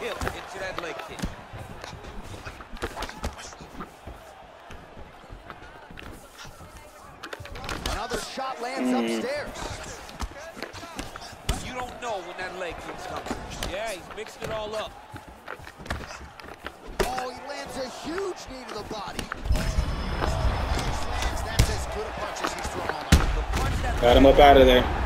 hip into that leg kick. Another shot lands hmm. upstairs. You don't know when that leg kick's coming. Yeah, he's mixed it all up. Oh, he lands a huge knee to the body. That's as good a punch as he's thrown. The punch that Got him up out of there.